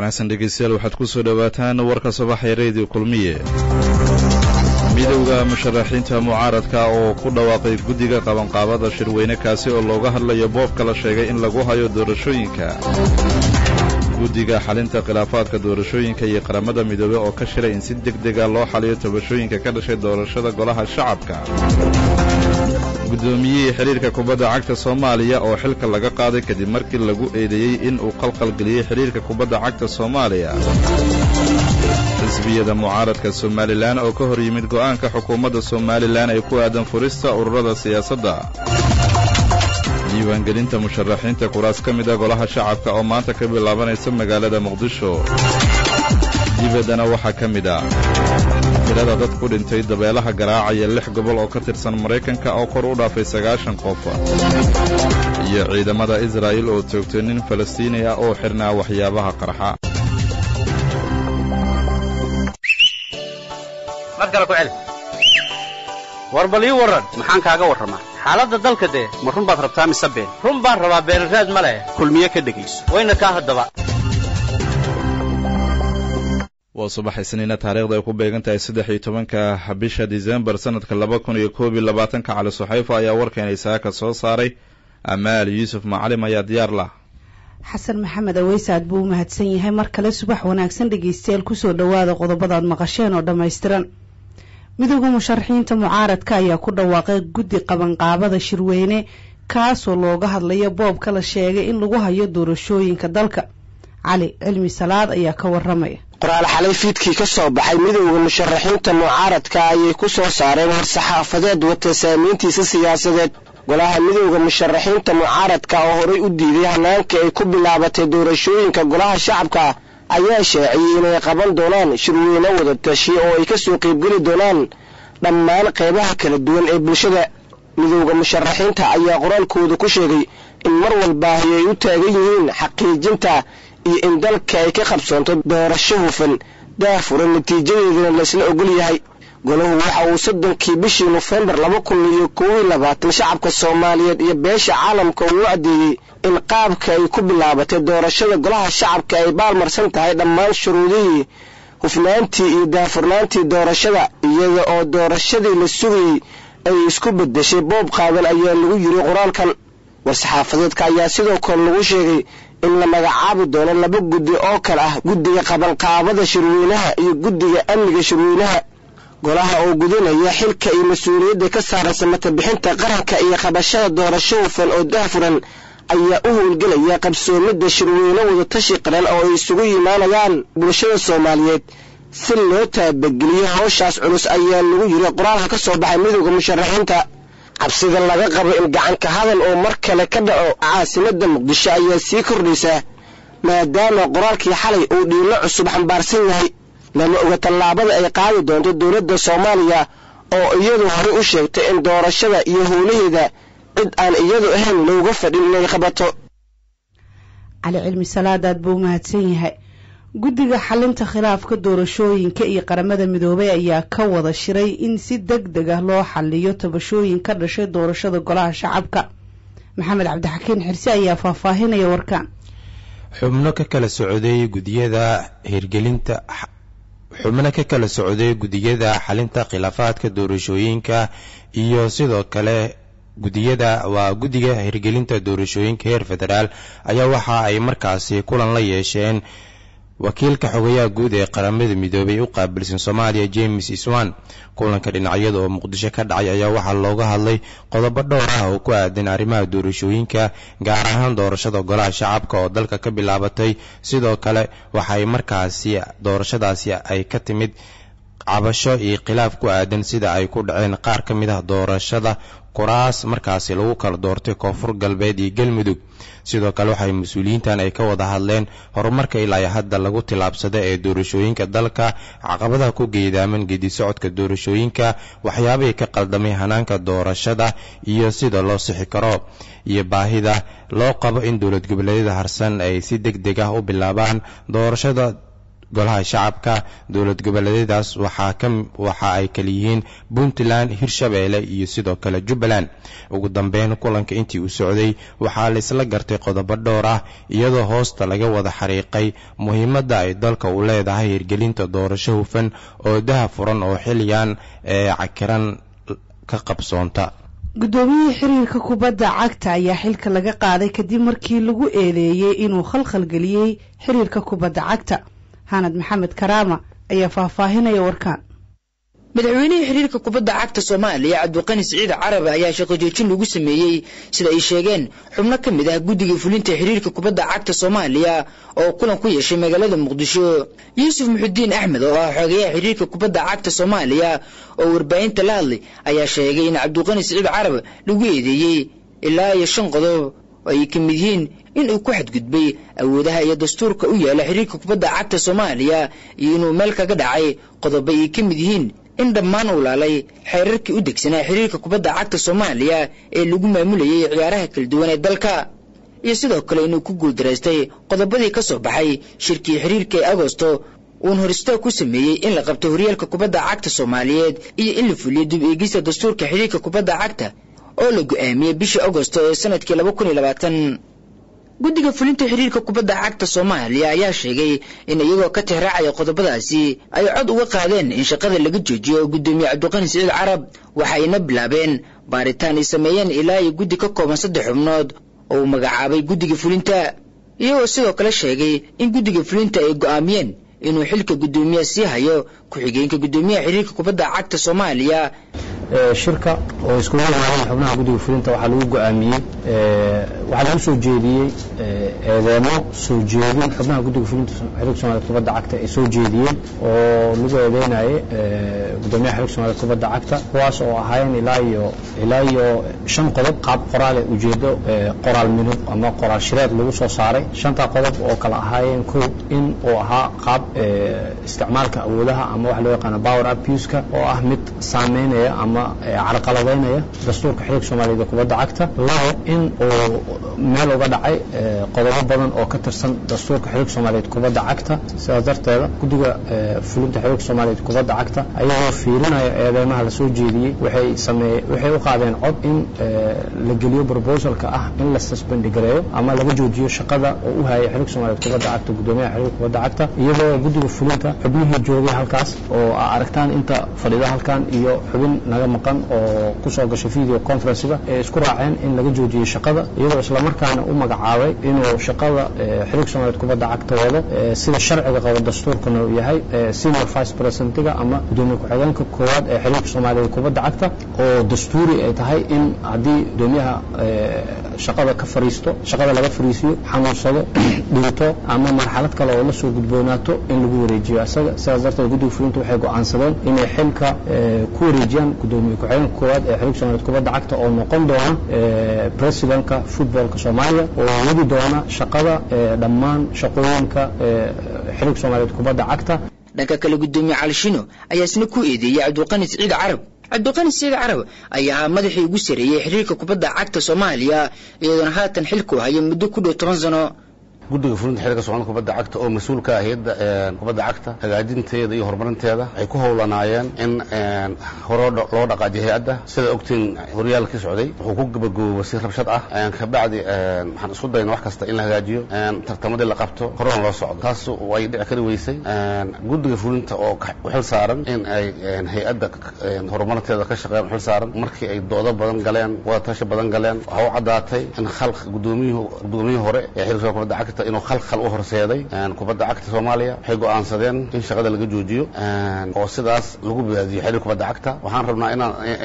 wanaagsan dhegeystayaal waxaad ku soo dhowaataan warka subaxee rediyo kulmiye. Midowda musharaxiinta mucaaradka oo ku dhawaaqay guddiga qabanqaabada shirweyne kaasi oo looga hadlayo boobka la sheegay in lagu hayo doorashooyinka. Guddiga xalinta khilaafaadka doorashooyinka iyo qaramada midoobe oo ka shilay in si deg dega loo xaliyo tabashooyinka ka dhashay doorashada golaha shacabka guddoomiyihii xidhiirka kubadda cagta soomaaliya oo xilka laga qaaday kadib markii lagu eedeeyey in uu qalqalgeliyey xidhiirka kubadda cagta soomaaliya. Xisbiyada mucaaradka somalilan oo ka hor yimid go'aanka xukuumadda somalilan ay ku aadan furista ururada siyaasadda. Diiwaangelinta musharaxiinta kuraas ka mid a golaha shacabka oo maanta ka bilaabanaysa magaalada muqdisho. Dibaddana waxaa ka mid ah tirada dad ku dhintay dabeelaha garaacaya lix gobol oo ka tirsan maraykanka oo kor u dhaafay sagaashan qof iyo ciidamada israa'il oo toogtay nin falastiini ah oo xidhnaa waxyaabaha qarxa war bal warran maxaan kaaga warramaa. Xaaladda dalka dee ma run baad rabtaa mise been? Run baan rabaa beenraad ma leh. Kulmiye ka dhegayso. Wayna kaa haddaba waa subax isniina taariikhda ay ku beegan tahay saddex iyo tobanka bisha disembar sannadka laba kun iyo koob iyo labaatanka cali suxayfo ayaa warkeena isaaka soo saaray. Amaal yuusuf macalim ayaa diyaar lah xasan maxamed aweysaad buu u mahadsan yahay. Mar kale subax wanaagsan dhegeystayaal ku soo dhowaada qodobadaad maqasheen oo dhammaystiran. Midowda musharaxiinta mucaaradka ayaa ku dhawaaqay guddi qabanqaabada shirweyne kaasoo looga hadlayo boobka la sheegay in lagu hayo doorashooyinka dalka cali cilmi salaad ayaa ka waramaya qoraal xalay fiidkii ka soo baxay midowda musharaxiinta mucaaradka ayay ku soo saareen war-saxaafadeed wata saamayntiisa siyaasadeed. Golaha midowda musharaxiinta mucaaradka oo horay u diiday hanaanka ay ku bilaabatay doorashooyinka golaha shacabka ayaa shaaciyey inay qaban doonaan shirweyne wada tashi oo ay ka soo qaybgeli doonaan dhammaan qaybaha kala duwan ee bulshada. Midowda musharaxiinta ayaa qoraalkooda ku sheegay in mar walbaahi ay u taagan yihiin xaqiijinta iyo in dalka ay ka qabsoonto doorasho hufan daafuran natiijadeedana laysla ogol yahay. Golahu waxa uu soddonkii bishii nofembar laba kun iyo kow iyo labaatan shacabka soomaaliyeed iyo beesha caalamka uu caddeeyey in qaabka ay ku bilaabatay doorashada golaha shacabka ay baalmarsan tahay dhammaan shuruudihii hufnaantii iyo daafurnaantii doorashada iyada oo doorashadii la sugayey ay isku beddeshay boob qaadan ayaa lagu yiri qoraalkan. War-saxaafadeedka ayaa sidoo kale lagu sheegay in la magacaabi doono laba guddi oo kale ah guddiga qabanqaabada shirweynaha iyo guddiga amniga shirweynaha golaha oo gudinaya xilka iyo mas'uuliyadda ka saaran samata bixinta qaranka iyo qabashada doorasho hufan oo daafuran ayaa u howlgelaya qabsoomidda shirweyne wadatashi qaran oo ay isugu yimaanayaan bulshada soomaaliyeed. Si loo taabageliyo hawshaas culus ayaa lagu yiri qoraalka ka soo baxay midowda musharaxiinta cabsida laga qabo in gacanka hadal oo mar kale ka dhaco caasimadda muqdisho ayaa sii kordhaysa maadaama qoraalkii xalay uu dhiilo cusub xambaarsan yahay. Lama oga tallaabada ay qaadi doonto dowladda soomaaliya oo iyadu horey u sheegtay in doorashada iyo howlaheeda cid aan iyadu ahayn looga fadhin inay qabato. Cali cilmi salaadaad buu mahadsan yahay guddiga xalinta khilaafka doorashooyinka iyo qaramada midoobay ayaa ka wada shiray in si deg deg ah loo xaliyo tabashooyin ka dhashay doorashada golaha shacabka. Maxamed cabdixakiin xirse ayaa faahfaahinaya warkaan xubno ka kala socday gudiyada hirgelinta xubno ka kala socday gudiyada xalinta khilaafaadka doorashooyinka iyo sidoo kale gudiyada waa guddiga hirgelinta doorashooyinka heer federaal ayaa waxa ay markaasi kulan la yeesheen wakiilka xogayaha guud ee qaramada midoobay u qaabilsan soomaaliya james iswan. Kulanka dhinacyada oo muqdisho ka dhacay ayaa waxaa looga hadlay qodobo dhowr ah oo ku aadan arrimaha doorashooyinka gaar ahaan doorashada golaha shacabka oo dalka ka bilaabatay. Sidoo kale waxay markaasi doorashadaasi ay ka timid cabasho iyo khilaaf ku aadan sida ay ku dhaceen qaar ka mid ah doorashada kuraas markaasi lagu kala doortay koonfur galbeed iyo galmudug sidoo kale waxay mas'uuliyiintan ay ka wada hadleen horumarka ilaa hadda lagu tillaabsada ee doorashooyinka dalka caqabadaha ku geedaaman geedi socodka doorashooyinka waxyaabihii ka qaldamay hanaanka doorashada iyo sida loo sixi karo iyo baahida loo qabo in dowlad goboleedyada harsan ay si deg deg ah u bilaabaan doorashada golaha shacabka dowlad goboleedyadaas waxa ay kala yihiin puntland hirshabeelle iyo sidoo kale jubbaland. Ugu dambeyn kulanka intii uu socday waxaa laisla gartay qodobo dhowr ah iyadoo hoosta laga wada xariiqay muhiimadda ay dalka u leedahay hirgelinta doorasho hufan oo daha furan oo xilligan ee cakiran ka qabsoonta. Guddoomiyihii xiriirka kubadda cagta ayaa xilka laga qaaday kadib markii lagu eedeeyey inuu khalkhalgeliyey xiriirka kubadda cagta xanad maxamed karaama ayaa faahfaahinaya warkaan madaxweynihii xiriirka kubadda cagta soomaaliya cabdiqani siciid carabi ayaa shaqo joojin lagu sameeyey sida ay sheegeen xubno ka mid ah guddiga fulinta xiriirka kubadda cagta soomaaliya oo kulan ku yeeshay magaalada muqdisho. Yuusuf muxudiin axmed oo ah xogeyaha xiriirka kubadda cagta soomaaliya oo warbaahinta la hadlay ayaa sheegay in cabdiqani siciid carab lagu eedeeyey ilaa iyo shan qodob ay ka mid yihiin in uu ku xadgudbay awoodaha iyo dastuurka u yaalla xiriirka kubadda cagta soomaaliya iyo inuu meel kaga dhacay. Qodobo ay ka mid yihiin in dhammaan uu laalay xeerarkii u degsanaa xiriirka kubadda cagta soomaaliya ee lagu maamulayay ciyaaraha kala duwan ee dalka. Iyo sidoo kale inuu ku guuldaraystay qodobadii ka soo baxay shirkii xiriirka ee agosto uun hor istaag ku sameeyey in la qabto horyaalka kubadda cagta soomaaliyeed iyo in la fuliyo dib eegista dastuurka xiriirka kubadda cagta oo la go'aamiyey bishii agosto ee sannadkii laba kun iyo labaatan. Guddiga fulinta xiriirka kubadda cagta soomaaliya ayaa sheegay in iyagoo ka tixraacaya qodobadaasi ay cod uga qaadeen in shaqada laga joojiyo guddoomiye cabdiqani siciid carab waxayna bilaabeen baaritaan ay sameeyeen ilaa iyo guddi ka kooban saddex xubnood oo uu magacaabay guddiga fulinta. Iyagoo sidoo kale sheegay in guddiga fulinta ay go'aamiyeen inuu xilka guddoomiye sii hayo ku-xigeenka guddoomiyaha xiriirka kubadda cagta soomaaliya shirka oo iskugu yimaadeen xubnaha guddiga fulinta waxaa lagu go'aamiyey waxaa lagu soo jeediyey eedeemo soo jeedin xubnaha guddiga fulinta xiriirka soomaaliyed kubadda cagta ay soo jeediyeen oo lagu eedeynayay guddoomiyaha xiriirka soomaaliyed kubadda cagta kuwaas oo ahaayeen ilaa iyo ilaa iyo shan qodob qaab qoraale ujeedo qoraal minub ama qoraal shireed lagu soo saaray. Shantaa qodob oo kala ahaayeen kow in uu ahaa qaab isticmaalka awoodaha ama waxa loo yaqaano power abuse-ka oo ah mid saameynaya ama carqaladaynaya dastuurka xiriirka soomaaliyeed ee kubadda cagta. Labo in uu meel uga dhacay qodobo badan oo ka tirsan dastuurka xiriirka soomaaliyeed kubadda cagta. Sidaas darteeda guddiga fulinta xiriirka soomaaliyeed kubadda cagta ayagoo fiirinaya eedeymaha la soo jeediyey waxay sameeye waxay u qaadeen cod in la geliyo proposalka ah in la susbendi gareeyo ama laga joojiyo shaqada oo u hayay xiriirka soomaaliyeed kubadda cagta guddoomiyaha xiriirka kubadda cagta iyadoo guddiga fulinta xubnihii joogay halkaas oo aragtaan inta fadhida halkan iyo xubin naga maqan oo ku soo gashay video conferencega ee isku raaceen in laga joojiyo shaqada iyadoo islamarkaana u magacaabay inuu shaqada xiriirka soomaaliyeed kubadda cagta wado sida sharciga qabo dastuurkana uu yahay senior vice presidentiga ama gudoomiye ku-xigeenka koowaad ee xiriirka soomaaliyeed kubadda cagta oo dastuuri ay tahay in haddii gudoomiyaha shaqada ka fariisto shaqada laga fariisiyo xanuunsado dhinto ama marxalad kale oo la soo gudboonaato in lagu wareejiyo. Isaga sidaas darteed guddiga fulinta waxay go'aansadeen inay xilka ku wareejiyaan gudoomiye ku-xigeenka koowaad ee xiriirka soomaliyeed kubadda cagta oo noqon doona presidentka footballka soomaaliya oo wadi doona shaqada dhammaan shaqooyinka xiriirka soomaaliyeed kubadda cagta. Dhanka kale guddoomiye calishino ayaa isna ku eedeeyey cabdiqani siciid carab cabdiqani siciid carab ayaa madaxii ugu sareeyey xiriirka kubadda cagta soomaaliya iyadoona haatan xilku hayo muddo ku dhow toban sano guddiga fulinta xiriirka soomaalida kubadda cagta oo mas'uulka hayadda kubadda cagta hagaajinteeda iyo horumarinteeda waxay ku howlanaayeen in hore loo dhaqaajiyo hay'adda. Sida ogtiin horyaalkii socday wuxuu ku gabagooba si rabshad ah kabacdi waxaan isku dayna wax kasta in la hagaajiyo tartamadii la qabto horena loo socdo. Taas way dhici kari weysay guddiga fulinta oo xil saaran in ay hay'adda horumarinteeda ka shaqeeyaan xil saaran. Markii ay doodo badan galeen wadatashi badan galeen waxaa u caddaatay in khalq gudoomiyuhu gudoomiyihii hore ee soomaalida kubadda cagta inuu khalkhal u horseeday kubadda cagta soomaaliya. Waxay go'aansadeen in shaqada laga joojiyo oo sidaas lagu baadiyo xiriir kubadda cagta. Waxaan rabnaa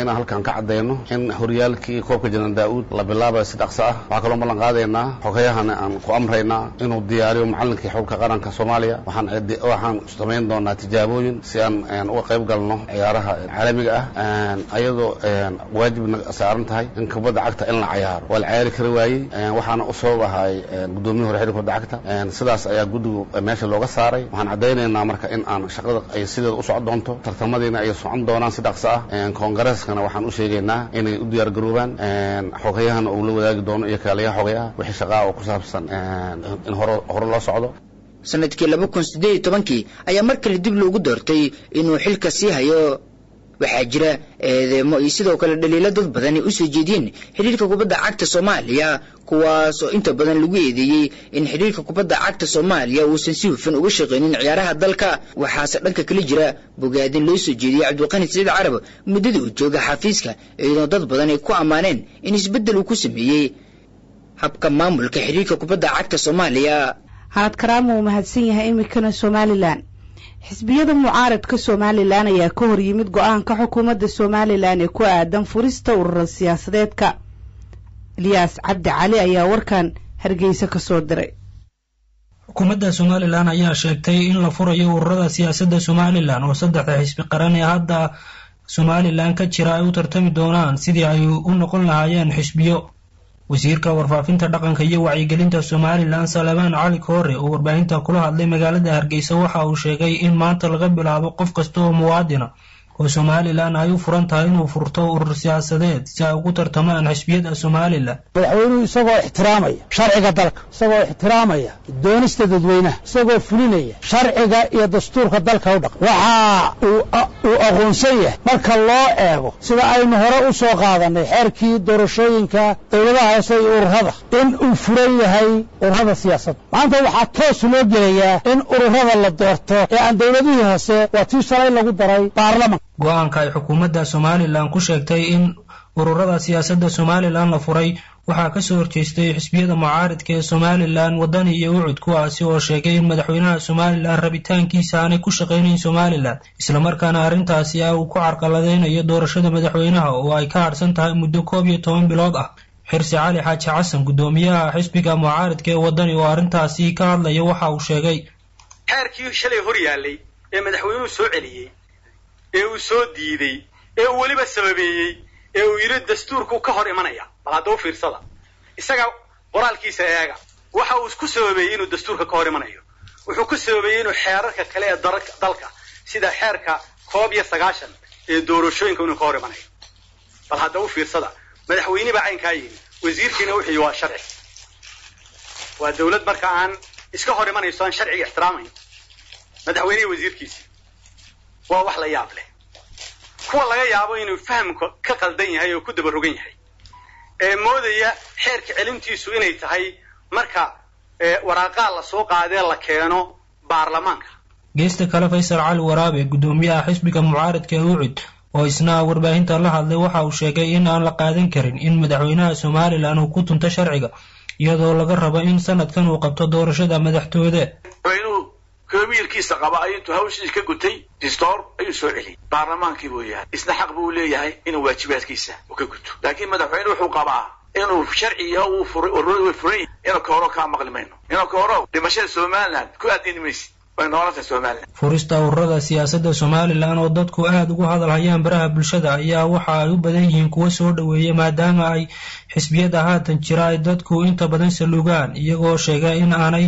inaan halkan ka caddayno in horyaalkii koobka janan daa'uud la bilaabayo si dhaqso ah. Waxaa kaloo ballan qaadaynaa xogayahana aan ku amraynaa inuu diyaariyo macallinkii xulka qaranka soomaaliya. Waxaan samayn doonaa tijaabooyin si aan uga qayb galno ciyaaraha caalamiga ah. Ayadoo waajibna saaran tahay in kubadda cagta in la cayaaro waa la cayaari kari waayey. Waxaana u ahay guddoomiye hore xiriirka kubadda cagta sidaas ayaa guddigu meesha looga saaray. Waxaan caddaynaynaa marka in aan shaqada ay sideeda u socon doonto tartamadiina ay socon doonaan si dhaqso ah. Koongareskana waxaan u sheegaynaa inay u diyaar garoobaan. Xogayahana uu la wadaagi doono iyo kaaliyaha xogayaha wixii shaqaa oo ku saabsan in hore loo socdo. Sanadkii laba kun siddeed iyo tobankii ayaa mar kale dib loogu doortay inuu xilka sii hayo waxaa jira eedeemo iyo sidoo kale dhaliilo dad badani u soo jeediyeen xidhiirka kubadda cagta soomaaliya kuwaas oo inta badan lagu eedeeyey in xidhiirka kubadda cagta soomaaliya uusan si hufan uga shaqaynin ciyaaraha dalka. Waxaase dhanka kale jira bogaadin loo soo jeediyey cabdiqani saciid carab muddada uu jooga xafiiska iyadoo dad badan ay ku ammaaneen in isbeddel uu ku sameeyey habka maamulka xidhiirka kubadda cagta soomaaliya. Uu mahadsan yahay iminkana somalilan xisbiyada mucaaradka somalilan ayaa ka hor yimid go'aanka xukuumadda somalilan ee ku aadan furista urura siyaasadeedka. Eliyaas cabdi cali ayaa warkan hargeysa ka soo diray. Xukuumadda somalilan ayaa sheegtay in la furayo ururada siyaasadda somalilan oo saddexda xisbi qaran ee hadda somalilan ka jira ay u tartami doonaan sidii ay u noqon lahaayeen xisbiyo wasiirka warfaafinta dhaqanka iyo wacyigelinta somalilan salebaan cali koore oo warbaahinta kula hadlay magaalada hargeysa waxa uu sheegay in maanta laga bilaabo qof kasta oo muwaadina oo somalilan ay u furan tahay inuu furto urur siyaasadeed si ay ugu tartamaan xisbiyada somalilan madaxweynuhu isagoo ixtiraamaya sharciga dalka isagoo ixtiraamaya doonista dadweynaha isagoo fulinaya sharciga iyo dastuurka dalka u dhaqan waxa uu aqoonsan yahay marka loo eego sida aynu hore u soo qaadanay xeerkii doorashooyinka dowladaha hoose iyo ururada in uu furan yahay ururada siyaasadda. Maanta waxaa toos loo gelayaa in ururada la doorto ee aan dowladihii hoose waa tii shalay lagu daray baarlamanka go'aanka ay xukuumadda somalilan ku sheegtay in ururada siyaasadda somalilan la furay. Waxaa ka soo horjeestay xisbiyada mucaaridka ee somalilan wadani iyo ucud kuwaasi oo sheegay in madaxweynaha somalilan rabitaankiisa aanay ku shaqaynayn somalilan islamarkaana arrintaasi ah uu ku carqaladeynayo doorashada madaxweynaha oo ay ka harsan tahay muddo koob iyo toban bilood ah. Xirsi cali xaaji xasan guddoomiyaha xisbiga mucaaridka ee wadani oo arrintaasi ka hadlaya waxa uu sheegay. Xeerkii shalay hor yaallay ee madaxweynuhu soo celiyey ee uu soo diiday ee uu weliba sababeeyey ee uu yidhi dastuurku ka hor imanaya. Bal hadda fiirsada. Isaga qoraalkiisa eega. Waxa uu ku sababeeyey inuu dastuurka ka hor imanayo. Wuxuu ku sababeeyey inuu xeerarka kale ee dalka sida xeerka koob iyo sagaashan ee doorashooyinka inuu ka hor imanayo. Bal hadda u fiirsada madaxweyne baa caynkaa yidhi wasiirkiina wuxuu waa sharci. Waa dawlad marka aan iska hor imanayso aan sharciga ixtiraamayn madaxweynihii wasiirkiisi waa wax la yaab leh. Kuwa laga yaabo inuu fahamka ka qaldan yahay oo ku dabarogan yahay. Ee moodaya xeerka celintiisu inay tahay marka waraaqaa la soo qaadee la keeno baarlamaanka. Geesta kale faysal cali waraabe guddoomiyaha xisbiga mucaaradka ee ucud oo isna warbaahinta la hadlay waxa uu sheegay in aan la qaadan karin in madaxweynaha somalilan uu ku tunto sharciga iyadoo laga rabo in sanadkan uu qabto doorashada madaxtooyada koomiirkiisa qaba ayuu intuu hawshiis ka gutay distoor ayuu soo celiyey baarlamaankii buu yahay isna xaq buu leeyahay inuu waajibaadkiisa uu ka guto. Laakiin madaxweyne wuxuu qabaa inuu sharciga uu furay way furan yihiin inuu ka kaa maqli mayno. Inuu ka dhimashada somaliland ku aadini maysid furista ururada siyaasadda somalilan oo dadku aada ugu hadal hayaan baraha bulshada ayaa waxa ay u badan yihiin kuwa soo dhoweeya maadaama ay xisbiyada haatan jira ay dadku inta badan saluugaan iyagoo sheega in aanay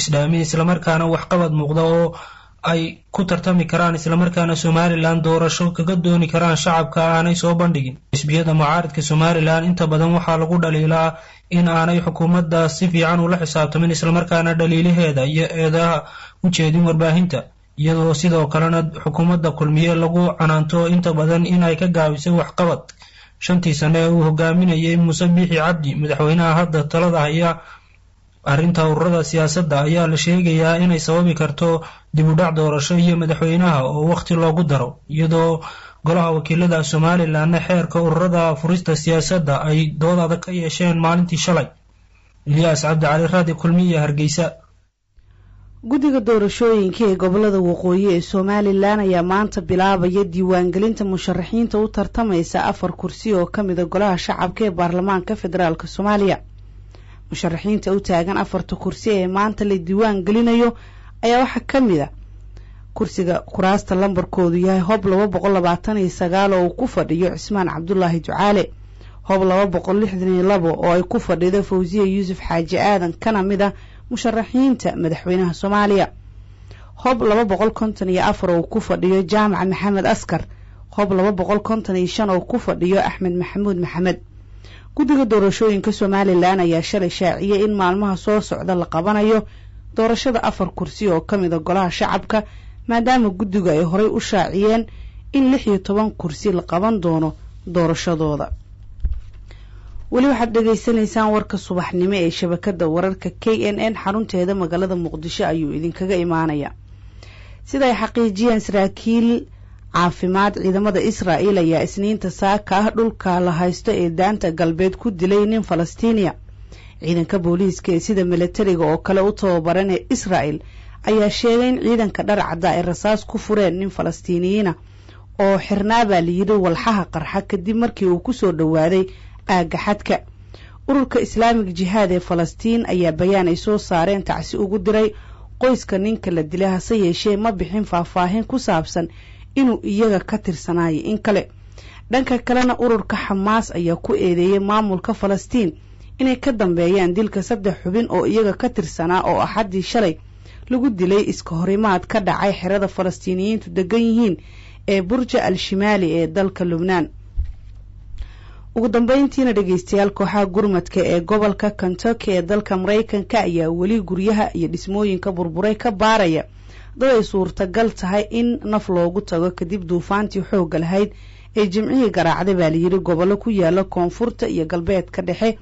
isdhaamin islamarkaana waxqabad muuqda oo ay ku tartami karaan islamarkaana somalilan doorasho kaga dooni karaan shacabka aanay soo bandhigin. Xisbiyada mucaaridka somalilan inta badan waxaa lagu dhaliilaa in aanay xukuumadda si fiican ula xisaabtamin islamarkaana dhaliilaheeda iyo eedaha u jeedin warbaahinta. Iyadoo sidoo kalena xukuumadda kulmiye lagu canaanto inta badan inay ka gaabisay waxqabad shantii sane ee uu hogaaminayay muuse biixi cabdi madaxweynaha hadda talada haya arrinta ururada siyaasadda ayaa la sheegayaa inay sababi karto dib u dhac doorasho iyo madaxweynaha oo wakhti loogu daro iyadoo golaha wakiilada somalilanna xeerka ururada furista siyaasadda ay dood adag ka yeesheen maalintii shalay. Ilyaas cabdicali raadi kulmiya hargeysa. Guddiga doorashooyinka ee gobollada waqooyi ee somalilan ayaa maanta bilaabaya diiwaangelinta musharaxiinta u tartamaysa afar kursi oo ka mida golaha shacabka ee baarlamaanka federaalk soomaaliya musharaxiinta u taagan afarta kursi ee maanta la diiwaan gelinayo ayaa waxaa ka mid a. Kursiga kuraasta lambarkoodu yahay hob laba boqol labaatan iyo sagaal oo uu ku fadhiyo cismaan cabdulaahi ducaale hob laba boqol lixdan iyo labo oo ay ku fadhido fawsiya yuusuf xaaji aadan kana mid a musharaxiinta madaxweynaha soomaaliya. Hob laba boqol konton iyo afar oo ku fadhiyo jaamac maxamed askar. Hob laba boqol konton iyo shan oo ku fadhiyo axmed maxamuud maxamed guddiga doorashooyinka somalilan ayaa shalay shaaciyey in maalmaha soo socda la qabanayo doorashada afar kursi oo ka mida golaha shacabka maadaama guddigu ay horay u shaaciyeen in lix iyo toban kursi la qaban doono doorashadooda. Weli waxaad dhegaysanaysaan warka subaxnimo ee shabakada wararka k n n xarunteeda magaalada muqdisho ayuu idinkaga imaanaya sida ay xaqiijiyeen saraakiil caafimaad ciidamada israa'el ayaa isniinta saaka ah dhulka la haysto ee daanta galbeed ku dilay nin falastiiniya. Ciidanka booliiska ee sida milatariga oo kale u tababaran ee israa'el ayaa sheegay in ciidanka dharcadda ay rasaas ku fureen nin falastiiniyiina oo xirnaabaa layidhi walxaha qarxa kadib markii uu ku soo dhowaaday aagga xadka. Ururka islaamig jihaad ee falastiin ayaa bayaan ay soo saareen tacsi ugu diray qoyska ninka la dilay hase yeeshee ma bixin faahfaahin ku saabsan inuu iyaga ka tirsanaayo. In kale dhanka kalena ururka xamaas ayaa ku eedeeyey maamulka falastiin inay ka dambeeyaan dilka saddex xubin oo iyaga ka tirsanaa oo axaddii shalay lagu dilay iska horimaad ka dhacay xerada falastiiniyiintu degan yihiin ee burja al shimaali ee dalka lubnaan. Ugu dambeyntiina dhegeystayaal kooxaha gurmadka ee gobolka kentucky ee dalka maraykanka ayaa weli guryaha iyo dhismooyinka burburay ka baaraya dad ay suurtagal tahay in naf loogu tago kadib duufaantii xoogga lahayd ee jimcihii garaacday baa layidhi gobollo ku yaalla koonfurta iyo galbeedka dhexe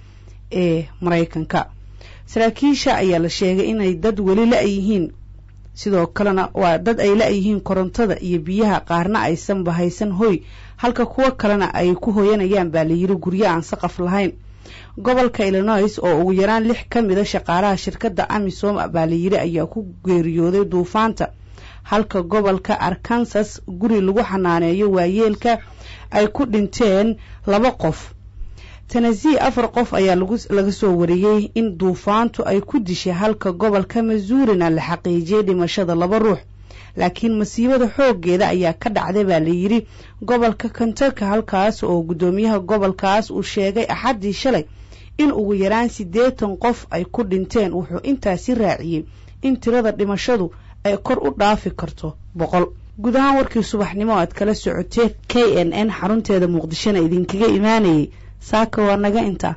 ee maraykanka. saraakiisha ayaa la sheegay inay dad weli la-yihiin sidoo kalena waa dad ay la-yihiin korontada iyo biyaha qaarna aysan bahaysan hoy. halka kuwo kalena ay ku hoyanayaan baa layidhi guryo aan saqaf lahayn gobolka illinois oo ugu yaraan lix ka mida shaqaalaha shirkadda amisom baa layidhi ayaa ku geeriyooday duufaanta. Halka gobolka arkansas guri lagu xanaaneeyo waayeelka ay ku dhinteen laba qof. Tanazii afar qof ayaa laga soo wariyey in duufaantu ay ku dishay halka gobolka masuurina la xaqiijiyay dhimashada laba ruux laakiin masiibada xooggeeda ayaa ka dhacday baa layidhi gobolka kentucky halkaas oo guddoomiyaha gobolkaas uu sheegay axaddii shalay in ugu yaraan siddeetan qof ay ku dhinteen. Wuxuu intaasi raaciyey in tirada dhimashadu ay kor u dhaafi karto boqol. Guud ahaan warkii subaxnimo aad kala socotee k n n xarunteeda muqdishona idinkaga imaanayay. Saaka waa naga intaa